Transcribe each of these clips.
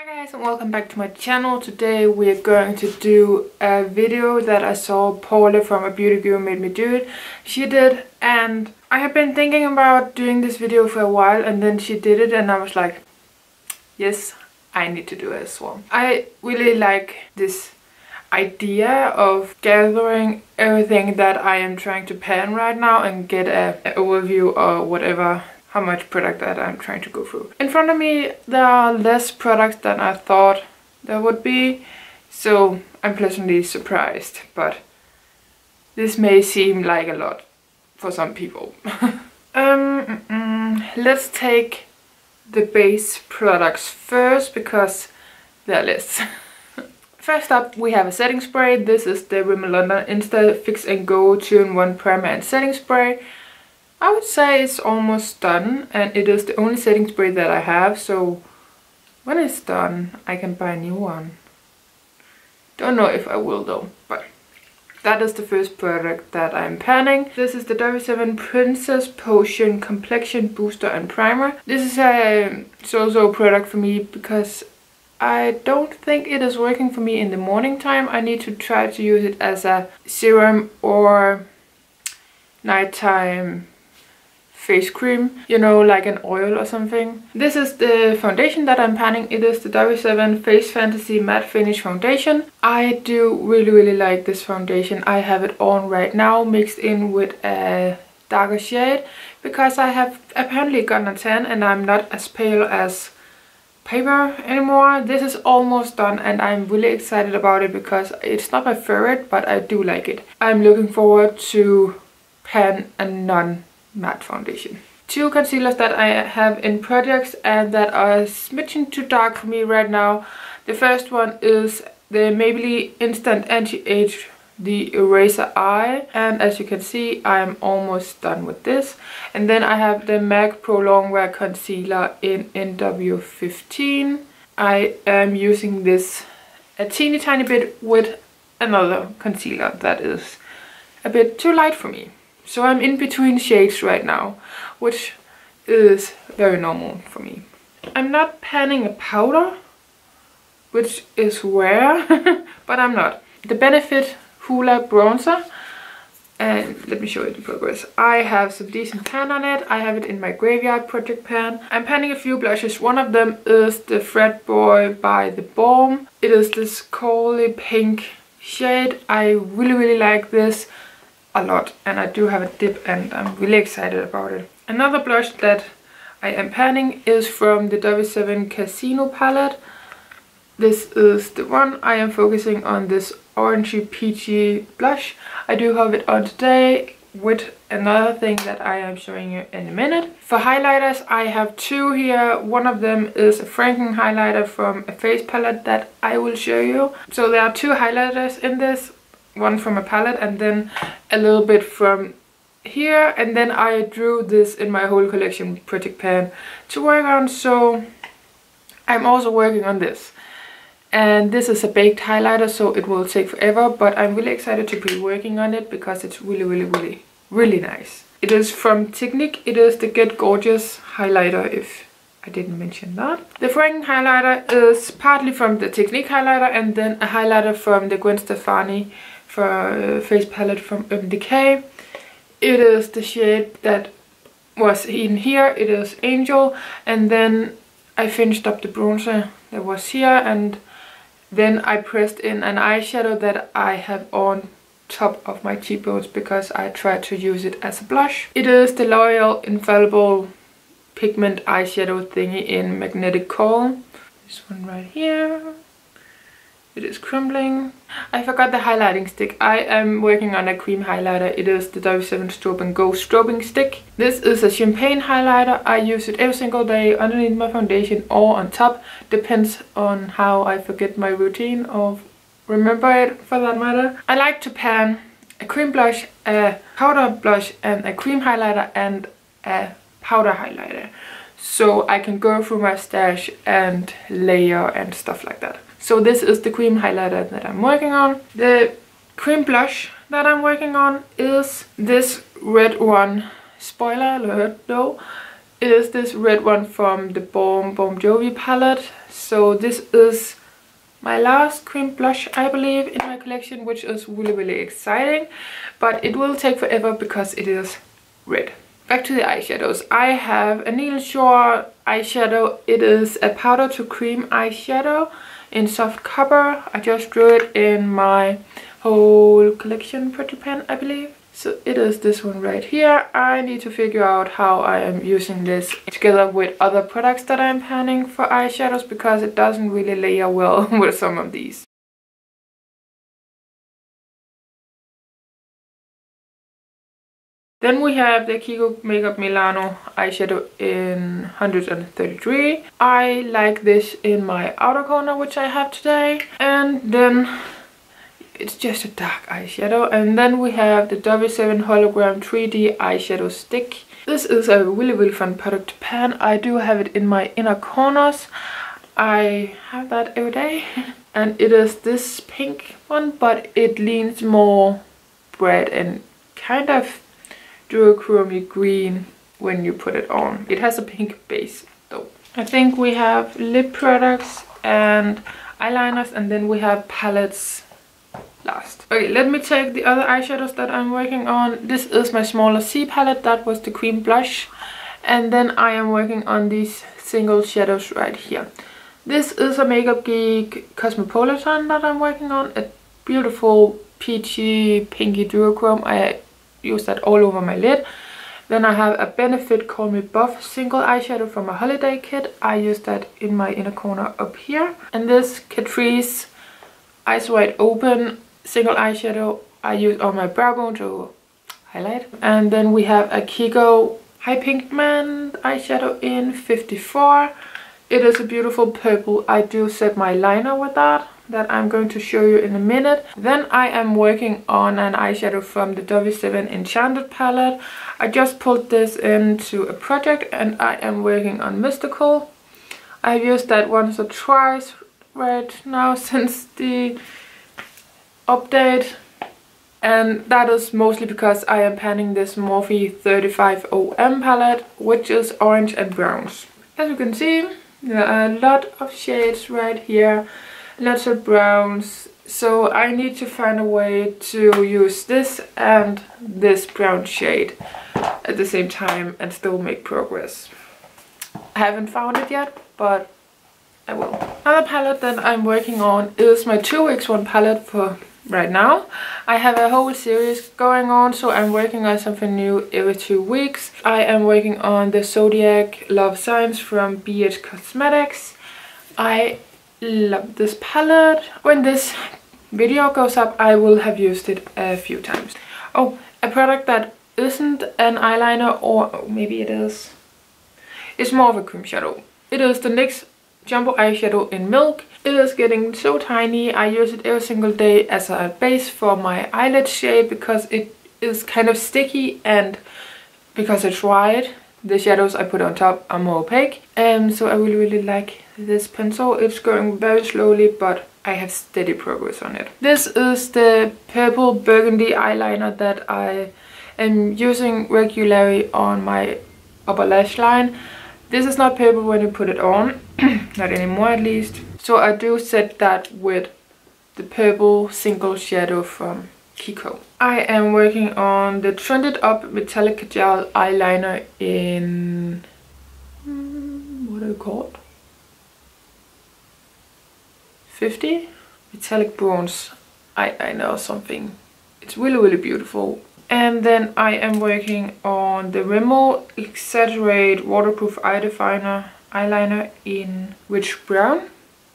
Hi guys and welcome back to my channel. Today we are going to do a video that I saw Paula from A Beauty Guru made me do it. She did and I have been thinking about doing this video for a while and then she did it and I was like, yes, I need to do it as well. I really like this idea of gathering everything that I am trying to pan right now and get a, a overview or whatever how much product that I'm trying to go through. In front of me there are less products than I thought there would be so I'm pleasantly surprised but this may seem like a lot for some people. um, mm, mm, let's take the base products first because they're less. First up we have a setting spray. This is the Rimmel London Insta Fix and Go 2-in-1 Primer and Setting Spray. I would say it's almost done and it is the only setting spray that I have so when it's done I can buy a new one. Don't know if I will though, but that is the first product that I'm panning. This is the W7 Princess Potion Complexion Booster and Primer. This is a so-so product for me because I don't think it is working for me in the morning time. I need to try to use it as a serum or nighttime face cream, you know, like an oil or something. This is the foundation that I'm panning. It is the W7 Face Fantasy Matte Finish Foundation. I do really, really like this foundation. I have it on right now mixed in with a darker shade because I have apparently gotten a tan and I'm not as pale as paper anymore. This is almost done and I'm really excited about it because it's not my favorite but I do like it. I'm looking forward to pan a non matte foundation. Two concealers that I have in projects and that are smidgen too dark for me right now. The first one is the Maybelline Instant Anti-Age the Eraser Eye and as you can see I'm almost done with this and then I have the MAC Pro Longwear Concealer in NW15 I am using this a teeny tiny bit with another concealer that is a bit too light for me so I'm in between shades right now, which is very normal for me. I'm not panning a powder, which is rare, but I'm not. The Benefit Hoola Bronzer, and let me show you the progress. I have some decent pan on it. I have it in my Graveyard Project pan. I'm panning a few blushes. One of them is the Frat Boy by The Balm. It is this coaly pink shade. I really, really like this a lot and I do have a dip and I'm really excited about it. Another blush that I am panning is from the W7 Casino palette. This is the one I am focusing on this orangey peachy blush. I do have it on today with another thing that I am showing you in a minute. For highlighters I have two here. One of them is a Franken highlighter from a face palette that I will show you. So there are two highlighters in this one from a palette and then a little bit from here and then I drew this in my whole collection project pan to work on so I'm also working on this and this is a baked highlighter so it will take forever but I'm really excited to be working on it because it's really really really really nice. It is from Technic, it is the Get Gorgeous highlighter if I didn't mention that. The Franken highlighter is partly from the Technic highlighter and then a highlighter from the Gwen Stefani for uh, face palette from Urban Decay. It is the shade that was in here, it is Angel, and then I finished up the bronzer that was here, and then I pressed in an eyeshadow that I have on top of my cheekbones because I tried to use it as a blush. It is the L'Oreal Infallible Pigment Eyeshadow thingy in Magnetic Coral. This one right here. It is crumbling. I forgot the highlighting stick. I am working on a cream highlighter. It is the W7 Strobe and Go strobing stick. This is a champagne highlighter. I use it every single day underneath my foundation or on top. Depends on how I forget my routine or remember it for that matter. I like to pan a cream blush, a powder blush and a cream highlighter and a powder highlighter. So I can go through my stash and layer and stuff like that. So this is the cream highlighter that I'm working on. The cream blush that I'm working on is this red one. Spoiler alert though. It is this red one from the Balm Bon Jovi palette. So this is my last cream blush I believe in my collection which is really really exciting but it will take forever because it is red. Back to the eyeshadows. I have a Neil Shore eyeshadow. It is a powder to cream eyeshadow in soft copper. I just drew it in my whole collection pretty pen I believe. So it is this one right here. I need to figure out how I am using this together with other products that I'm panning for eyeshadows because it doesn't really layer well with some of these. Then we have the Kiko Makeup Milano eyeshadow in 133. I like this in my outer corner, which I have today. And then it's just a dark eyeshadow. And then we have the W7 Hologram 3D eyeshadow stick. This is a really, really fun product to pan. I do have it in my inner corners. I have that every day. and it is this pink one, but it leans more red and kind of duochrome green when you put it on. It has a pink base though. I think we have lip products and eyeliners and then we have palettes last. Okay, let me take the other eyeshadows that I'm working on. This is my smaller Z palette, that was the cream blush. And then I am working on these single shadows right here. This is a Makeup Geek Cosmopolitan that I'm working on. A beautiful peachy pinky duochrome. I use that all over my lid. Then I have a Benefit Call Me Buff single eyeshadow from a holiday kit. I use that in my inner corner up here. And this Catrice Eyes Wide Open single eyeshadow I use on my brow bone to highlight. And then we have a Kiko High Pigment eyeshadow in 54. It is a beautiful purple. I do set my liner with that that I'm going to show you in a minute. Then I am working on an eyeshadow from the W7 Enchanted palette. I just pulled this into a project and I am working on Mystical. I've used that once or twice right now since the update and that is mostly because I am panning this Morphe 35OM palette which is orange and browns. As you can see there are a lot of shades right here lots of browns so I need to find a way to use this and this brown shade at the same time and still make progress. I haven't found it yet but I will. Another palette that I'm working on is my 2x1 palette for right now. I have a whole series going on so I'm working on something new every two weeks. I am working on the Zodiac Love Signs from BH Cosmetics. I love this palette. When this video goes up, I will have used it a few times. Oh, a product that isn't an eyeliner, or oh, maybe it is. It's more of a cream shadow. It is the NYX Jumbo Eyeshadow in Milk. It is getting so tiny. I use it every single day as a base for my eyelid shade because it is kind of sticky and because it's white the shadows I put on top are more opaque. Um, so I really, really like this pencil. It's going very slowly, but I have steady progress on it. This is the purple burgundy eyeliner that I am using regularly on my upper lash line. This is not purple when you put it on, not anymore at least. So I do set that with the purple single shadow from Kiko. I am working on the Trend It Up Metallic Gel Eyeliner in... Hmm, what are you called? 50? Metallic Bronze eyeliner or something. It's really, really beautiful. And then I am working on the Rimmel Exaggerate Waterproof Eye Definer eyeliner in Rich Brown.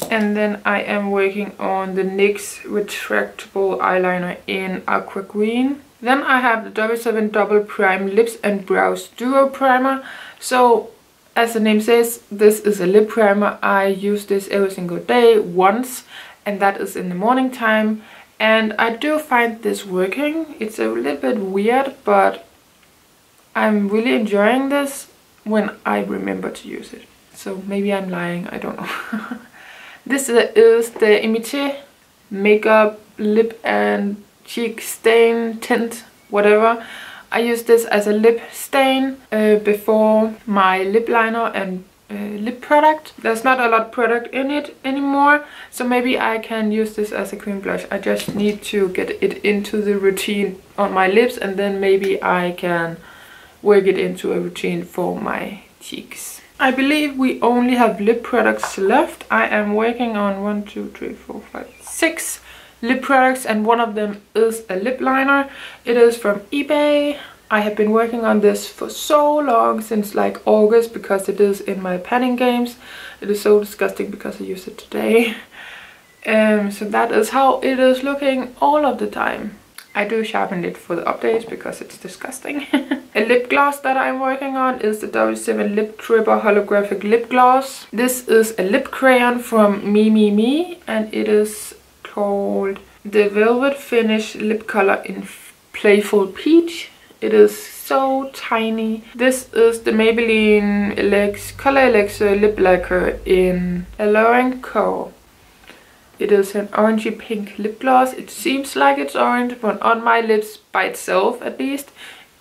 And then I am working on the NYX retractable eyeliner in aqua green. Then I have the W7 Double Prime Lips and Brows Duo Primer. So as the name says, this is a lip primer. I use this every single day once and that is in the morning time. And I do find this working. It's a little bit weird, but I'm really enjoying this when I remember to use it. So maybe I'm lying, I don't know. This is the Imité makeup lip and cheek stain tint, whatever. I use this as a lip stain uh, before my lip liner and uh, lip product. There's not a lot of product in it anymore, so maybe I can use this as a cream blush. I just need to get it into the routine on my lips and then maybe I can work it into a routine for my cheeks. I believe we only have lip products left. I am working on one, two, three, four, five, six lip products and one of them is a lip liner. It is from eBay. I have been working on this for so long, since like August, because it is in my panning games. It is so disgusting because I use it today. Um, so that is how it is looking all of the time. I do sharpen it for the updates because it's disgusting. a lip gloss that I'm working on is the W7 Lip Tripper Holographic Lip Gloss. This is a lip crayon from Me Me Me and it is called the Velvet Finish Lip Color in Playful Peach. It is so tiny. This is the Maybelline Elex Color Elixir Lip Lacquer in Alluring Co. It is an orangey pink lip gloss. It seems like it's orange, but on my lips by itself at least,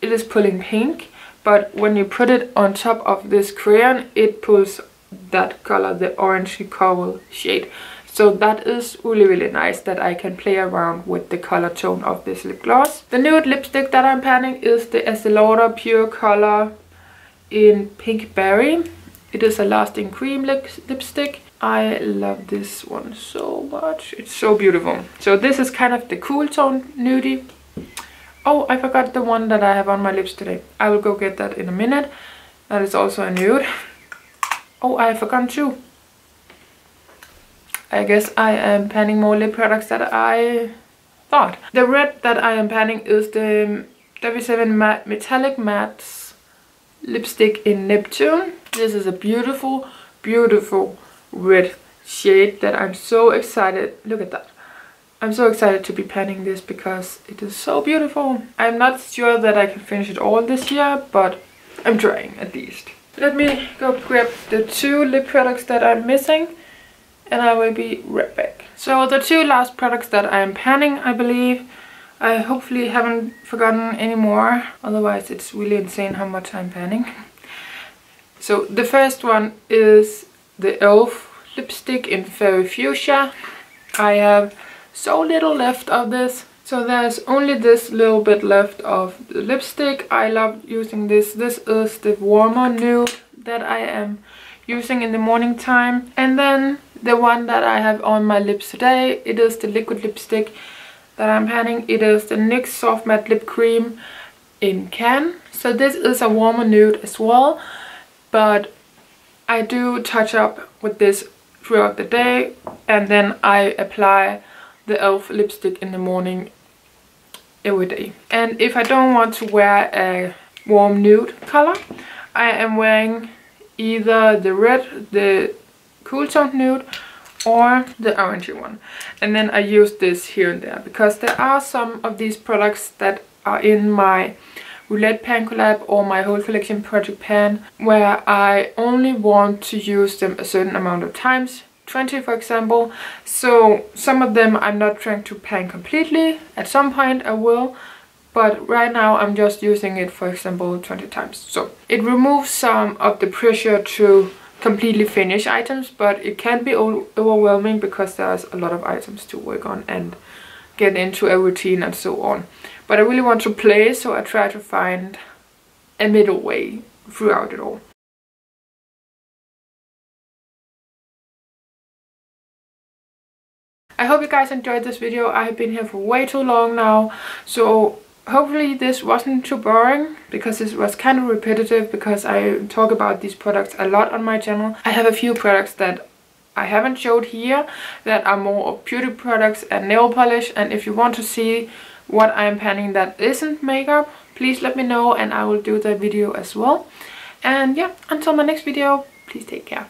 it is pulling pink. But when you put it on top of this crayon, it pulls that color, the orangey coral shade. So that is really really nice that I can play around with the color tone of this lip gloss. The nude lipstick that I'm panning is the Estee Lauder Pure Color in Pink Berry. It is a lasting cream lip lipstick. I love this one so much. It's so beautiful. So this is kind of the cool tone nudie. Oh, I forgot the one that I have on my lips today. I will go get that in a minute. That is also a nude. Oh, I forgot two. I guess I am panning more lip products that I thought. The red that I am panning is the W7 Matte Metallic Mattes lipstick in Neptune. This is a beautiful, beautiful red shade that I'm so excited. Look at that. I'm so excited to be panning this because it is so beautiful. I'm not sure that I can finish it all this year, but I'm trying at least. Let me go grab the two lip products that I'm missing and I will be right back. So the two last products that I am panning, I believe, I hopefully haven't forgotten any more, otherwise it's really insane how much I'm panning. So the first one is the e.l.f. lipstick in Fairy Fuchsia. I have so little left of this. So there's only this little bit left of the lipstick. I love using this. This is the warmer nude that I am using in the morning time. And then the one that I have on my lips today, it is the liquid lipstick that I'm panning. It is the NYX Soft Matte Lip Cream in Cannes. So this is a warmer nude as well, but I do touch up with this throughout the day and then I apply the e.l.f. lipstick in the morning every day. And if I don't want to wear a warm nude color, I am wearing either the red, the cool tone nude or the orangey one. And then I use this here and there because there are some of these products that are in my Roulette Pan collab or my whole collection project pan where I only want to use them a certain amount of times 20 for example. So some of them I'm not trying to pan completely. At some point I will. But right now I'm just using it for example 20 times. So it removes some of the pressure to completely finish items but it can be overwhelming because there's a lot of items to work on and get into a routine and so on but I really want to play so I try to find a middle way throughout it all I hope you guys enjoyed this video. I have been here for way too long now. So hopefully this wasn't too boring because this was kind of repetitive because I talk about these products a lot on my channel. I have a few products that I haven't showed here that are more beauty products and nail polish and if you want to see what I'm panning that isn't makeup please let me know and I will do that video as well. And yeah, until my next video, please take care.